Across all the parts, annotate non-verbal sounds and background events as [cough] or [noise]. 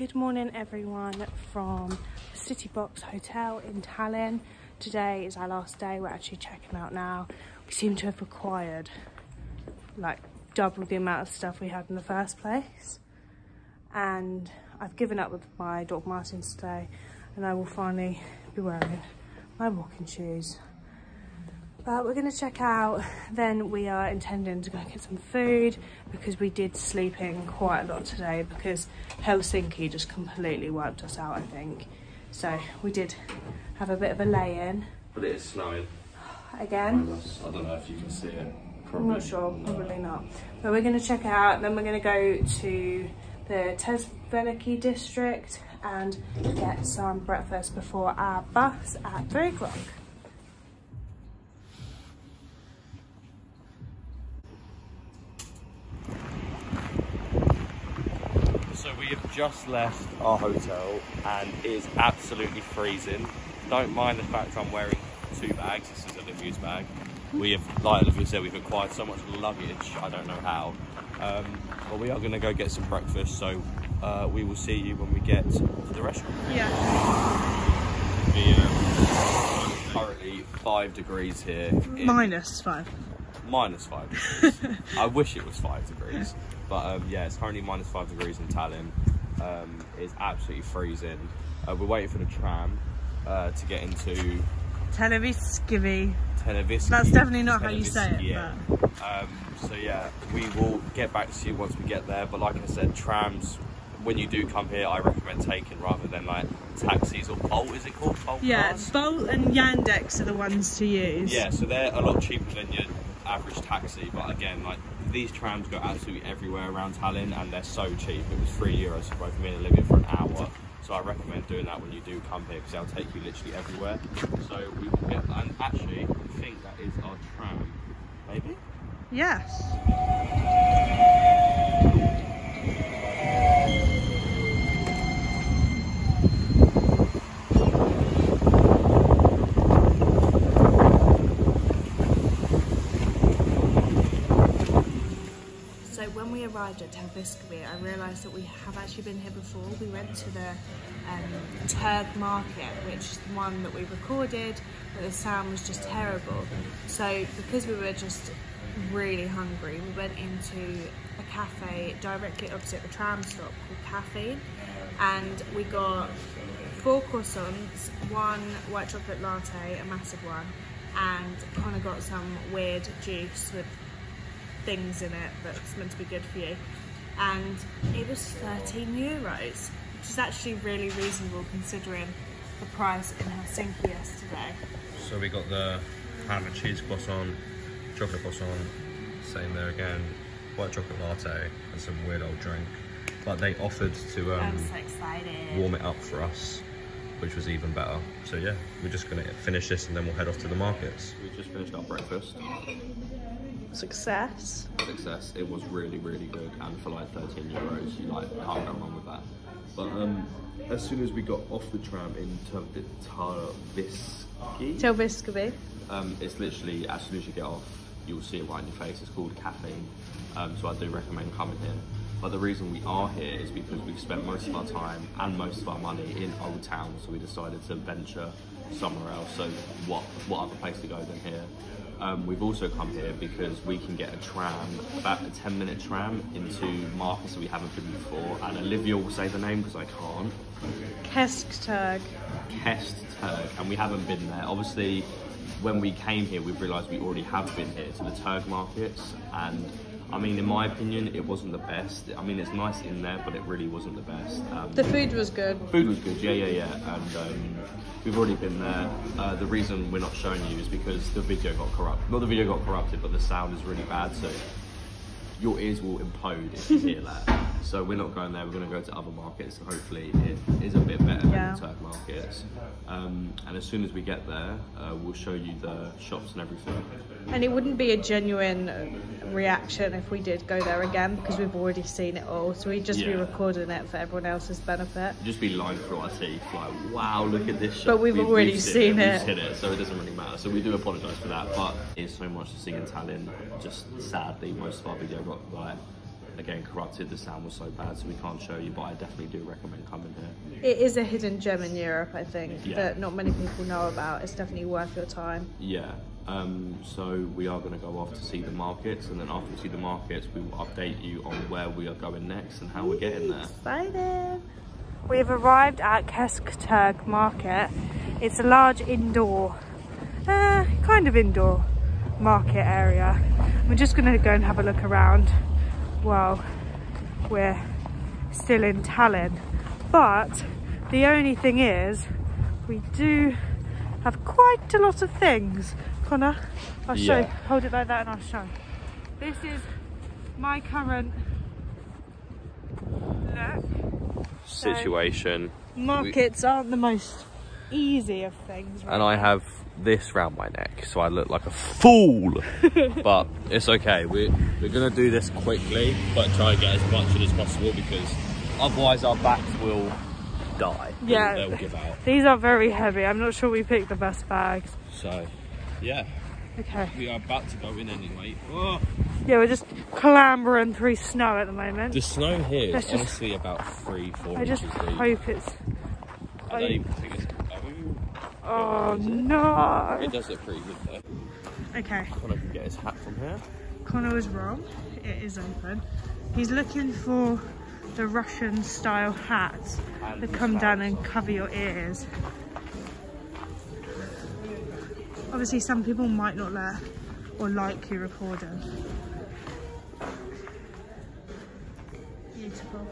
Good morning everyone from City Box Hotel in Tallinn. Today is our last day, we're actually checking out now. We seem to have acquired like double the amount of stuff we had in the first place. And I've given up with my Doc Martens today and I will finally be wearing my walking shoes. But we're gonna check out, then we are intending to go get some food because we did sleep in quite a lot today because Helsinki just completely wiped us out, I think. So we did have a bit of a lay-in. But it is snowing. Again, I don't know if you can see it. I'm not sure, probably not. But we're gonna check it out, then we're gonna go to the Tesveniki district and get some breakfast before our bus at three o'clock. So we have just left our hotel and it is absolutely freezing. Don't mind the fact I'm wearing two bags. This is Olivia's bag. We have, like Olivia said, we've acquired so much luggage. I don't know how. Um, but we are going to go get some breakfast. So uh, we will see you when we get to the restaurant. Yeah. The, um, currently five degrees here. in- Minus five. minus five degrees. [laughs] I wish it was five degrees, but um, yeah, it's currently minus five degrees in Tallinn. Um, it's absolutely freezing. Uh, we're waiting for the tram uh, to get into Televiskivi. Teneviski. That's definitely not how you say it, Yeah. Um, so yeah, we will get back to you once we get there. But like I said, trams. When you do come here, I recommend taking rather than like taxis or Bolt. Is it called Bolt? Yeah, cars? Bolt and Yandex are the ones to use. Yeah, so they're a lot cheaper than your average taxi, but again, like these trams go absolutely everywhere around Tallinn and they're so cheap. It was three euros for both me and Olivia for an hour. So I recommend doing that when you do come here because they'll take you literally everywhere. So we will get and actually I think that is our tram. Maybe? Yes. Arrived at Telviskvi, I realised that we have actually been here before. We went to the um, Market, which is the one that we recorded, but the sound was just terrible. So because we were just really hungry, we went into a cafe directly opposite the tram stop called Caffeine, and we got four croissants, one white chocolate latte, a massive one, and kind of got some weird juice with things in it that's meant to be good for you. And it was 13 euros, which is actually really reasonable considering the price in Helsinki yesterday. So we got the ham and cheese croissant, chocolate croissant, same there again, white chocolate latte and some weird old drink. But they offered to um, so warm it up for us, which was even better. So yeah, we're just gonna finish this and then we'll head off to the markets. We just finished our breakfast. Success. Success. It was really, really good, and for like 13 euros, you like can't go wrong with that. But um, as soon as we got off the tram in Tarviski, Telviskvi. um, it's literally as soon as you get off, you'll see it right in your face. It's called caffeine, um, so I do recommend coming here. But the reason we are here is because we've spent most of our time and most of our money in Old Town, so we decided to venture somewhere else. So what what other place to go than here? Um, we've also come here because we can get a tram, about a 10 minute tram into markets that we haven't been before. And Olivia will say the name because I can't. Kesktag. Kest Turg, and we haven't been there. Obviously, when we came here, we've realised we already have been here to the Turg markets, and I mean, in my opinion, it wasn't the best. I mean, it's nice in there, but it really wasn't the best. Um, The food was good. food was good, yeah, yeah, yeah, and um, we've already been there. Uh, the reason we're not showing you is because the video got corrupted. Not the video got corrupted, but the sound is really bad, so your ears will implode if you [laughs] hear that. So we're not going there. We're going to go to other markets. and Hopefully, it is a bit better Yeah. than the Turk markets. Um, and as soon as we get there, uh, we'll show you the shops and everything. And it wouldn't be a genuine reaction if we did go there again because we've already seen it all. So we'd just be recording it for everyone else's benefit. Just be lying through our teeth, like, wow, look at this shop. But we've already seen We've it. seen it, so it doesn't really matter. So we do apologise for that. But it's so much to sing in Tallinn. Just sadly, most of our video like again corrupted. The sound was so bad, so we can't show you. But I definitely do recommend coming here. It is a hidden gem in Europe, I think, Yeah. that not many people know about. It's definitely worth your time. Yeah. Um, so we are going to go off to see the markets, and then after we see the markets, we will update you on where we are going next and how we're getting there. Excited! We've arrived at Keskturg Market. It's a large indoor, uh, kind of indoor market area. We're just going to go and have a look around while we're still in Tallinn. But the only thing is, we do have quite a lot of things. Connor, I'll show. Yeah. Hold it like that and I'll show. This is my current look. Situation. Markets aren't the most easy of things. Right And I now. have this round my neck, so I look like a fool. [laughs] but it's okay. We're, we're going to do this quickly, but try and get as much in as possible because otherwise our backs will die. Yeah. They'll give out. These are very heavy. I'm not sure we picked the best bags. So, yeah, Okay. we are about to go in anyway. Oh. Yeah, we're just clambering through snow at the moment. The snow here Let's is just- honestly about three, four I just deep. hope it's. I don't even think it's. Oh no. It does look pretty good though. Okay, Connor can get his hat from here. Connor was wrong. It is open. He's looking for the Russian style hats And that come down and cover your ears. Obviously, some people might not let or like you recording. Beautiful.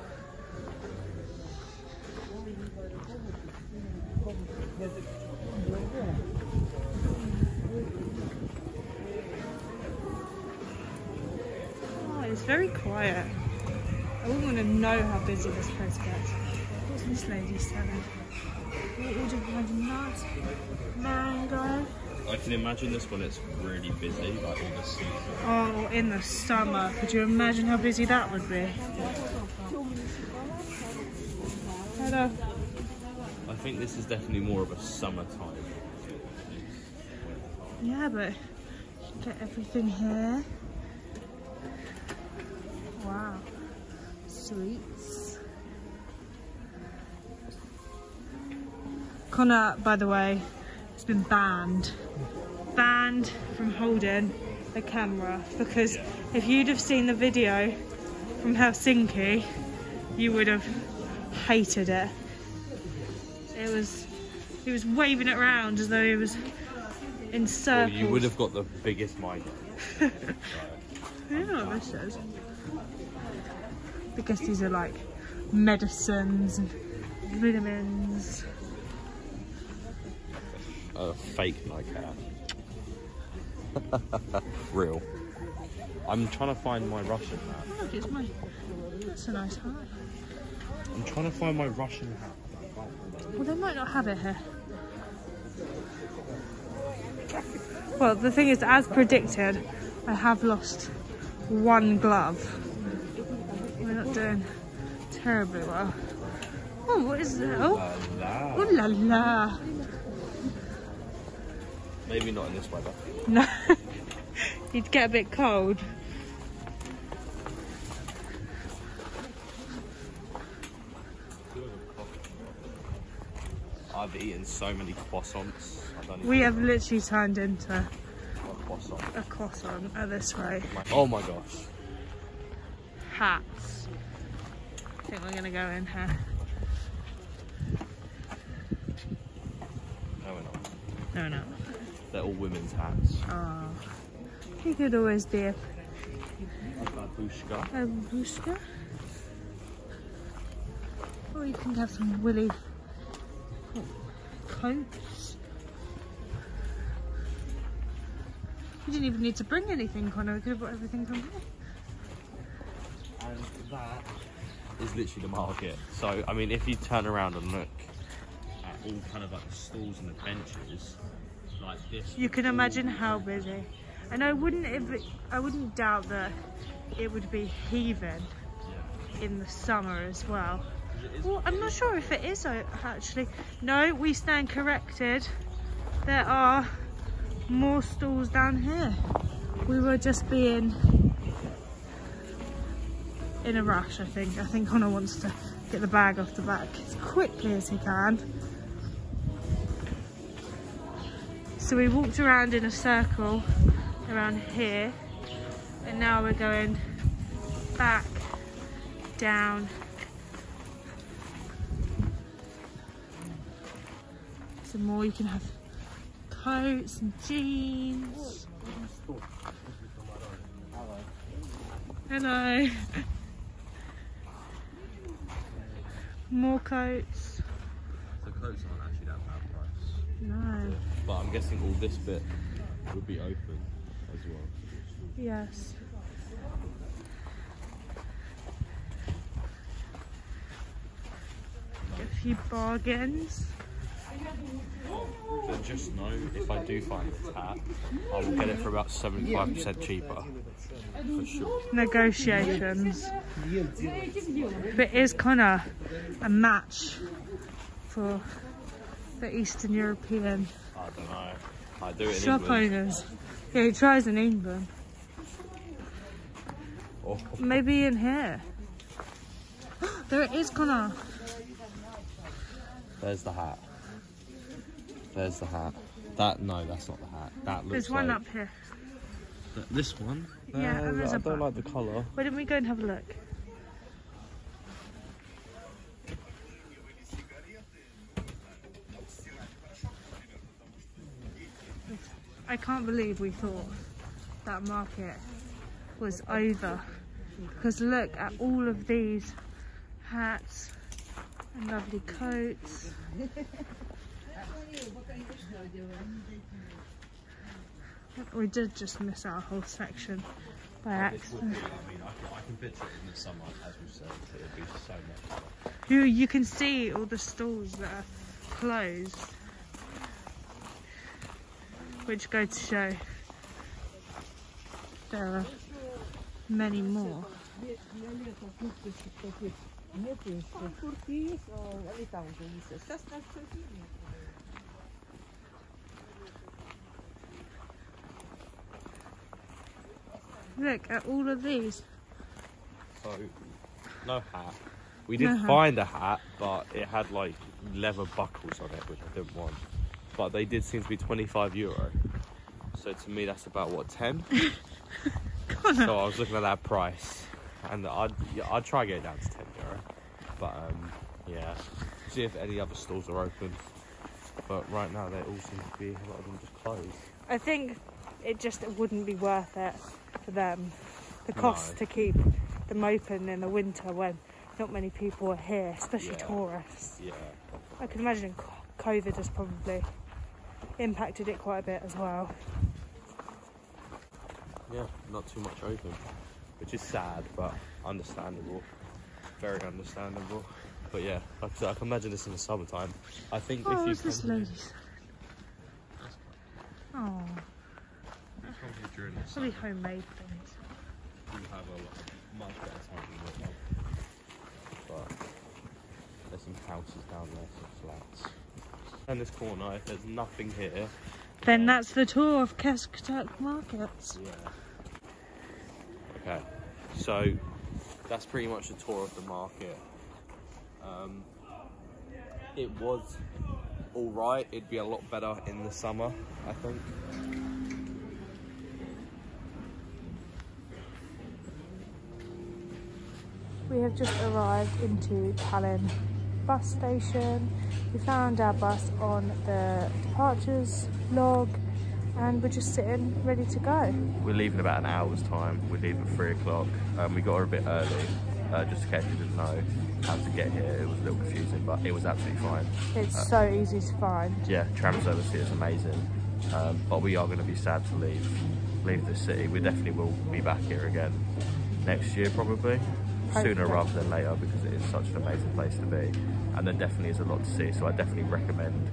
Very quiet. I wouldn't want to know how busy this place gets. What's this lady selling? What would you? Mango. I can imagine this when it's really busy, like all the season. Oh, in the summer. Could you imagine how busy that would be? Hello. I think this is definitely more of a summertime. Yeah, but you get everything here. Wow. Sweets. Connor, by the way, has been banned. Banned from holding the camera because if you'd have seen the video from Helsinki, you would have hated it. It was, he was waving it around as though he was in Well, circles. you would have got the biggest migraine. [laughs] I don't know what this is. I guess these are like medicines and vitamins. A fake Nike hat. [laughs] Real. I'm trying to find my Russian hat. Look, it's my. That's a nice hat. I'm trying to find my Russian hat. Well, they might not have it here. Well, the thing is, as predicted, I have lost one glove. Doing terribly well. Oh, what is that? Oh, La, ooh la la. Maybe not in this weather. No, [laughs] you'd get a bit cold. I've eaten so many croissants. I don't even We know have literally turned into a croissant. a croissant at this rate. Oh my gosh. Hats. I think we're gonna go in here. No, we're not. No, no. They're all women's hats. Oh, he could always be a, Babushka. a bushka. Or you can have some woolly coats. You didn't even need to bring anything, Connor. We could have brought everything from here. And that is literally the market. So, I mean, if you turn around and look at all kind of like the stalls and the benches, like this. You can imagine how busy. And I wouldn't, if I wouldn't doubt that it would be heaving in the summer as well. Well, I'm not sure if it is actually. No, we stand corrected. There are more stalls down here. We were just being in a rush, I think. I think Connor wants to get the bag off the back as quickly as he can. So we walked around in a circle around here and now we're going back down some more you can have coats and jeans hello more coats The coats aren't actually that bad price. no But I'm guessing all this bit would be open as well. yes a few bargains So just know if I do find this hat, I will get it for about 75% cheaper. For sure. negotiations. But is Connor a match for the Eastern European I don't know. I do it in shop England. owners? Yeah, he tries in England. Oh, Maybe in here. [gasps] there it is, Connor. there's the hat. There's the hat. That no, that's not the hat. That looks There's one like up here. th- this one. Yeah, Uh, and there's I a don't like the colour. Why don't we go and have a look? I can't believe we thought that market was over. Because look at all of these hats and lovely coats. We did just miss our whole section by accident. I mean, I, I can picture it in the summer, as we said, it would be so much. You, you can see all the stalls that are closed, which go to show there are many more. Look at all of these. So, no hat. We did No hat. find a hat, but it had like leather buckles on it, which I didn't want. But they did seem to be 25 euro. So to me, that's about what 10. [laughs] so I was looking at that price, and I'd yeah, I'd try and get it down to 10 euro. But um, yeah, see if any other stores are open. But right now, they all seem to be a lot of them just closed. I think it just wouldn't be worth it for them. The cost No. to keep them open in the winter when not many people are here, especially Yeah. tourists. Yeah. I can imagine COVID has probably impacted it quite a bit as well. Yeah, not too much open, which is sad, but understandable. Very understandable. But yeah, like I said, I can imagine this in the summertime. I think Oh, if you what's this come here, lady's? Oh, if you come here during the probably summer, homemade things. you have a lot, much better time than what But there's some houses down there, some flats. In this corner, if there's nothing here, Then that's the tour of Keskutak markets. Yeah. Okay, so that's pretty much a tour of the market. Um, it was all right. It'd be a lot better in the summer, I think. We have just arrived into Tallinn bus station. We found our bus on the departures log and we're just sitting ready to go. We're leaving about an hour's time. We're leaving at three o'clock. Um, we got here a bit early, uh, just in case we didn't know how to get here. It was a little confusing, but it was absolutely fine. It's so easy to find. yeah, tram service here is amazing. Um, but we are going to be sad to leave leave the city. We definitely will be back here again next year, probably sooner rather than later, because it is such an amazing place to be, and there definitely is a lot to see. So I definitely recommend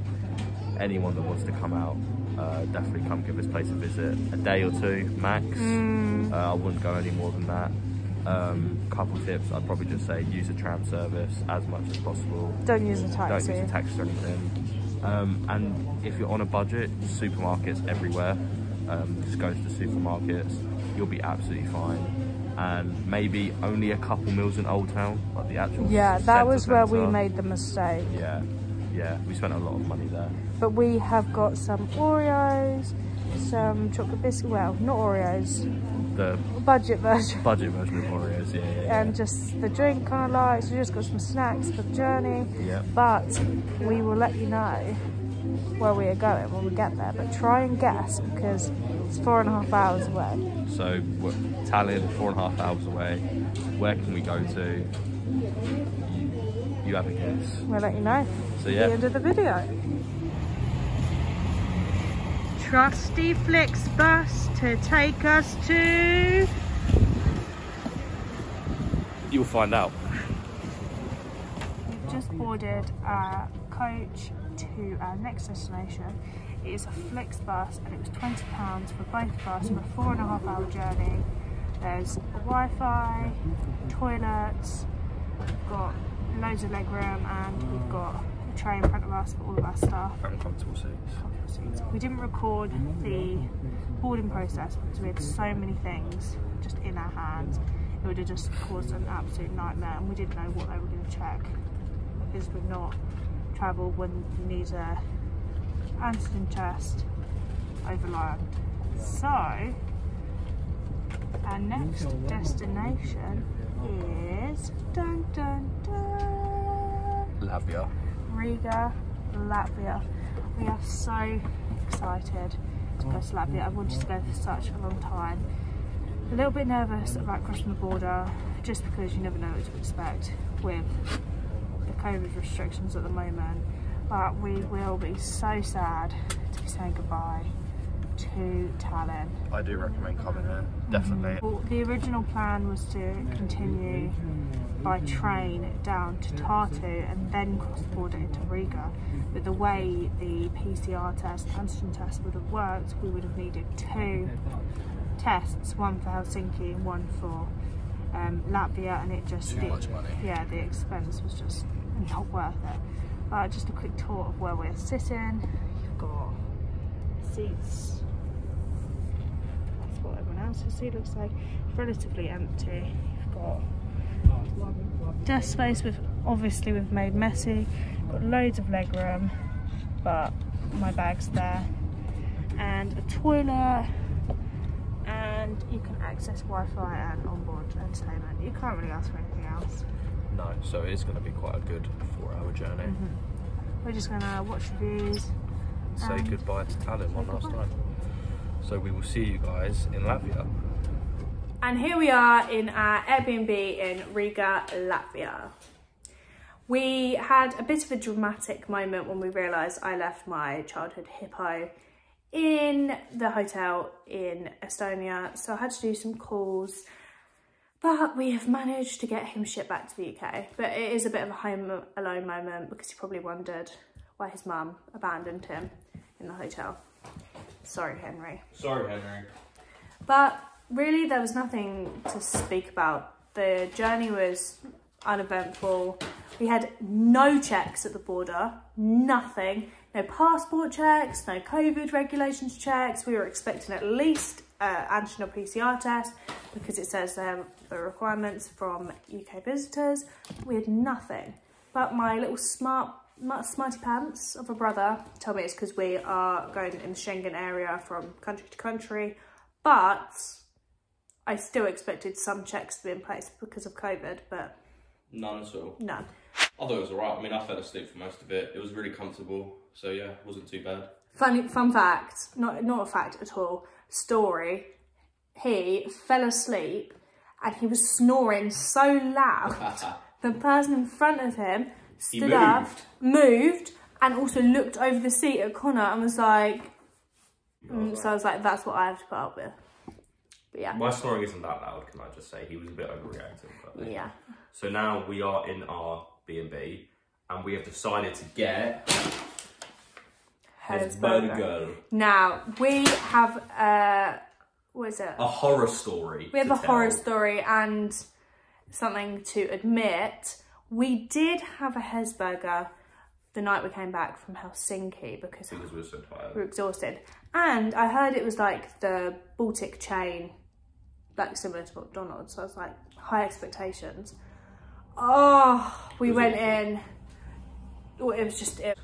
anyone that wants to come out. Uh, definitely come give this place a visit. A day or two max. Uh, I wouldn't go any more than that. Um, couple tips: I'd probably just say use a tram service as much as possible. Don't use a Don't use a taxi or anything. Um, and if you're on a budget, supermarkets everywhere. Um, just go to the supermarkets. You'll be absolutely fine. And maybe only a couple meals in Old Town, like the actual. Yeah, that was where we made the mistake. Yeah, yeah, we spent a lot of money there. But we have got some Oreos, some chocolate biscuit, well, not Oreos, The budget version. budget version of Oreos, yeah, yeah. yeah. And just the drink kind of light, so we just got some snacks for the journey. Yeah. But we will let you know where we are going when we get there. But try and guess because it's four and a half hours away. So we're Tallinn, four and a half hours away. Where can we go to? You, you have a guess. We'll let you know So at yeah. the end of the video. Trusty Flix bus to take us to You'll find out. We've just boarded a coach to our next destination. It is a Flix bus and it was £20 for both of us for a four and a half hour journey. There's Wi-Fi, toilets, we've got loads of leg room and we've mm. got a tray in front of us for all of our stuff. And comfortable seats. seats. We didn't record the boarding process because we had so many things just in our hands. It would have just caused an absolute nightmare and we didn't know what they were going to check because we're not travelled when you need a antigen test over land. So, our next destination is dun dun dun Latvia. Riga, Latvia. We are so excited to go to Latvia. I've wanted to go for such a long time. A little bit nervous about crossing the border just because you never know what to expect with COVID restrictions at the moment. But we will be so sad to be saying goodbye to Tallinn. I do recommend coming here. Definitely. Well, the original plan was to continue by train down to Tartu and then cross the border into Riga. But the way the PCR test, antigen test would have worked, we would have needed two tests, one for Helsinki and one for um, Latvia, and it just Too the- much money. Yeah, the expense was just not worth it. But just a quick tour of where we're sitting. You've got seats that's what everyone else's seat looks like. Relatively empty. You've got desk space with obviously we've made messy. Got loads of leg room, but my bag's there. And a toilet and you can access Wi-Fi and onboard entertainment. You can't really ask for anything else. No, so it's going to be quite a good four-hour journey. We're just gonna watch reviews. Say Um, goodbye to Tallinn one last goodbye. time. So we will see you guys in Latvia. And here we are in our Airbnb in Riga, Latvia. We had a bit of a dramatic moment when we realised I left my childhood hippo in the hotel in Estonia. So I had to do some calls, but we have managed to get him shipped back to the UK. But it is a bit of a home alone moment because he probably wondered why his mum abandoned him in the hotel. Sorry, Henry. Sorry, Henry. But really, there was nothing to speak about. The journey was uneventful. We had no checks at the border, nothing. No passport checks, no COVID regulations checks. We were expecting at least uh, antigen or PCR test because it says um, the requirements from UK visitors. We had nothing. But my little smart, smarty pants of a brother told me it's because we are going in the Schengen area from country to country. But I still expected some checks to be in place because of COVID, but None at all. none. I thought it was alright. I mean, I fell asleep for most of it. It was really comfortable. So yeah, it wasn't too bad. Funny fun fact, not not a fact at all. Story. He fell asleep and he was snoring so loud. [laughs] the person in front of him stood up, moved. moved, and also looked over the seat at Connor and was like. Mm, so I was like, that's what I have to put up with. But yeah, My snoring isn't that loud, can I just say? He was a bit overreacting. But yeah. So now we are in our B&B and we have decided to get Hesburger. Now we have uh, what is it? A horror story. We have a horror story and something to admit. We did have a Hesburger the night we came back from Helsinki because Because we were so tired. we were exhausted. And I heard it was like the Baltic chain like similar to McDonald's. So I was like high expectations. Oh, we went it- in. It was just it.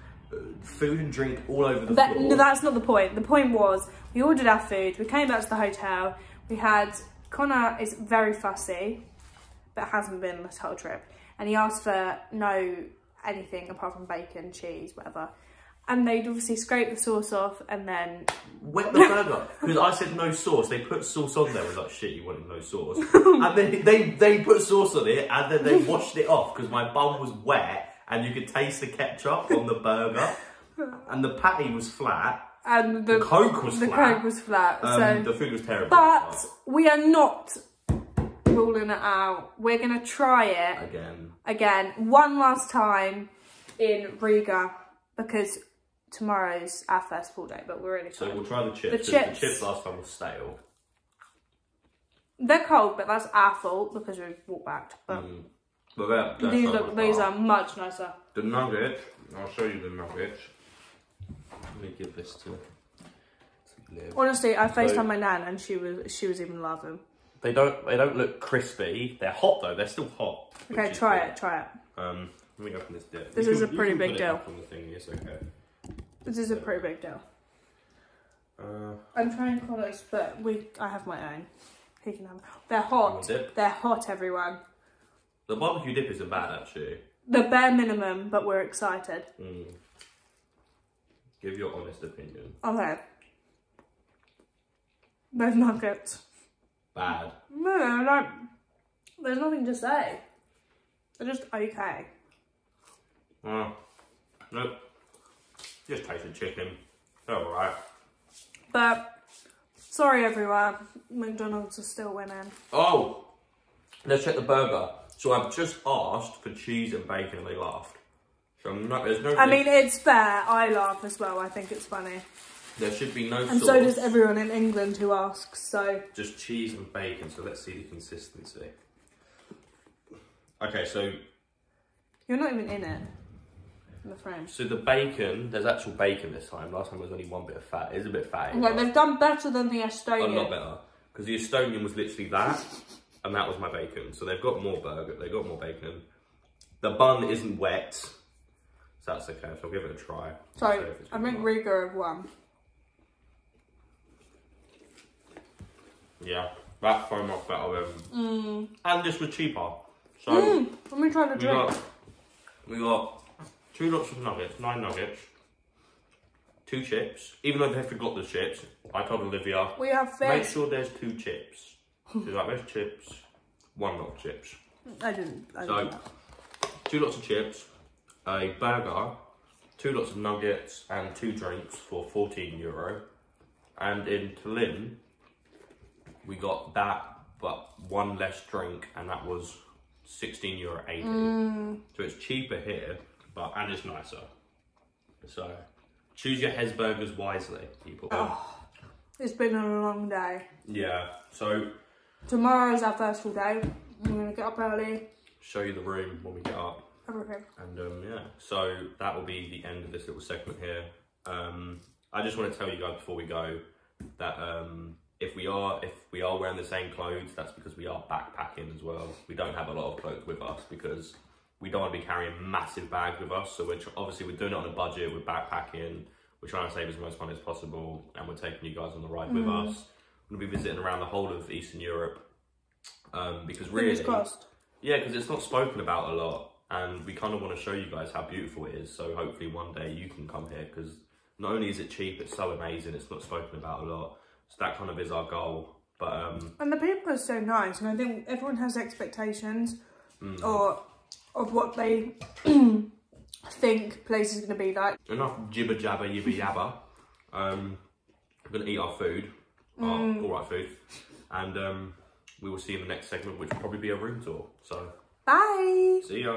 Food and drink all over the That, floor. no, that's not the point. The point was we ordered our food. We came back to the hotel. We had Connor is very fussy, but hasn't been this whole trip, and he asked for no anything apart from bacon, cheese, whatever. And they'd obviously scrape the sauce off, and then Wet the [laughs] burger because I said no sauce. They put sauce on there. I was like, shit, you wanted no sauce, [laughs] and then they they put sauce on it, and then they washed it off because my bum was wet, and you could taste the ketchup on the burger, [laughs] and the patty was flat. and the, The Coke was flat. the flat. Coke was flat. Um, so, the food was terrible. but we are not ruling it out. We're gonna try it. again, again one last time in Riga because tomorrow's our first full day, but we're really so we'll try the chips. The chips. The chips last time were stale. They're cold, but that's our fault because we walked back. But Mm. But these look, my these are much nicer. The nuggets, I'll show you the nuggets. Let me give this to, to Liv. Honestly, I So- FaceTime my nan and she was she was even laughing. They don't they don't look crispy. They're hot though, they're still hot. Okay, try good. it, try it. Um let me open this dip. This You is can- a pretty big deal. back on the thing, it's okay. This is a pretty big deal. Uh I'm trying Connor's, but we I have my own. He can have. They're hot. They're hot, everyone. The barbecue dip isn't bad actually. The bare minimum, but we're excited. Mm. Give your honest opinion. Okay. There's nuggets. Bad. No, no, no. There's nothing to say. They're just okay. Uh, nope. Just tasted chicken. Alright. But sorry everyone, McDonald's are still winning. Oh! Let's check the burger. So I've just asked for cheese and bacon and they laughed. So I'm not, there's no I mean, it's fair. I laugh as well. I think it's funny. there should be no And sauce. so does everyone in England who asks. So Just cheese and bacon, so let's see the consistency. Okay, so you're not even in it. In the frame. so the bacon, there's actual bacon this time. Last time there was only one bit of fat. It is a bit fatty. Okay, they've done better than the a Estonian. lot better. Because the Estonian was literally that, and that was my bacon. So they've got more burger, they've got more bacon. The bun isn't wet, so that's okay. So I'll give it a try. So See if it's I good think or not. Riga have won. Yeah, that so much better than. And this was cheaper. So Mm, let me try the we drink. got we got two lots of nuggets, nine nuggets, two chips. Even though they forgot the chips, I told Olivia We have make sure there's two chips. [laughs] She's like, "There's chips, one lot of chips." I didn't. I So- didn't. two lots of chips, a burger, two lots of nuggets, and two drinks for 14 euro. And in Tallinn, we got that, but one less drink, and that was 16 euro 80. Mm. So it's cheaper here, but and it's nicer. So choose your Hesburgers wisely, people. It's been a long day. Yeah. So Tomorrow's our first full day. I'm gonna get up early. show you the room when we get up. Everything. And um, yeah, so that will be the end of this little segment here. Um, I just want to tell you guys before we go that um, if we are if we are wearing the same clothes, that's because we are backpacking as well. We don't have a lot of clothes with us because we don't want to be carrying massive bags with us. So we're tr- obviously we're doing it on a budget. We're backpacking. We're trying to save as much money as possible, and we're taking you guys on the ride with us. We're gonna be visiting around the whole of Eastern Europe um, because really, yeah, because it's not spoken about a lot, and we kind of want to show you guys how beautiful it is. So hopefully one day you can come here because not only is it cheap, it's so amazing. It's not spoken about a lot. So that kind of is our goal. But um, And the people are so nice, and I think everyone has expectations Mm. or of what they [clears throat] think place is going to be like. enough jibber jabber yibber yabber. Um, we're gonna eat our food, our all right food, and um, we will see you in the next segment, which will probably be a room tour. So Bye. see ya.